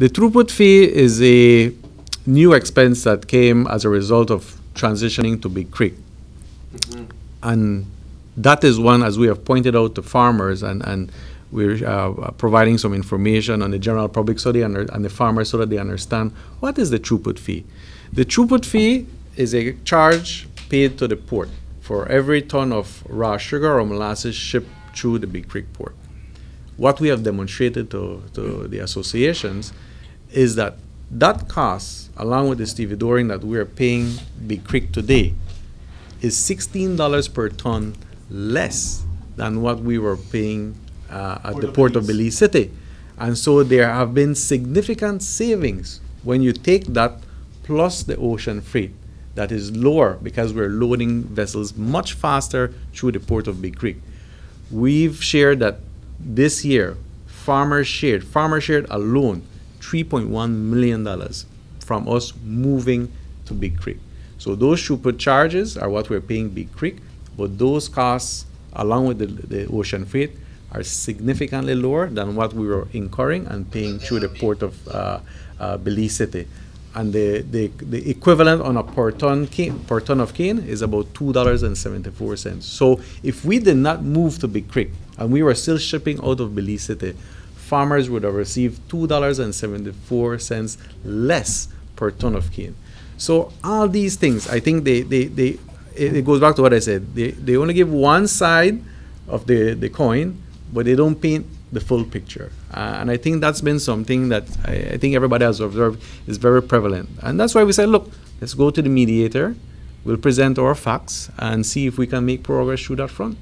The throughput fee is a new expense that came as a result of transitioning to Big Creek. And that is one, as we have pointed out to farmers, and, and we're uh, providing some information on the general public so they under, and the farmers so that they understand what is the throughput fee. The throughput fee is a charge paid to the port for every ton of raw sugar or molasses shipped through the Big Creek port. What we have demonstrated to, to the associations is that that cost, along with the stevedoring that we are paying Big Creek today, is $16 per ton less than what we were paying uh, at Port the port of Belize. Belize City. And so there have been significant savings when you take that plus the ocean freight that is lower because we're loading vessels much faster through the port of Big Creek. We've shared that this year, farmers shared, farmers shared alone, $3.1 million from us moving to Big Creek. So those throughput charges are what we're paying Big Creek, but those costs, along with the, the ocean freight, are significantly lower than what we were incurring and paying through the port of uh, uh, Belize City. And the, the, the equivalent on a per ton, cane, per ton of cane is about $2.74. So if we did not move to Big Creek and we were still shipping out of Belize City, farmers would have received $2.74 less per ton of cane. So all these things, I think they, they, they it, it goes back to what I said. They, they only give one side of the, the coin, but they don't paint the full picture. Uh, and I think that's been something that I, I think everybody has observed is very prevalent. And that's why we said, look, let's go to the mediator, we'll present our facts and see if we can make progress through that front.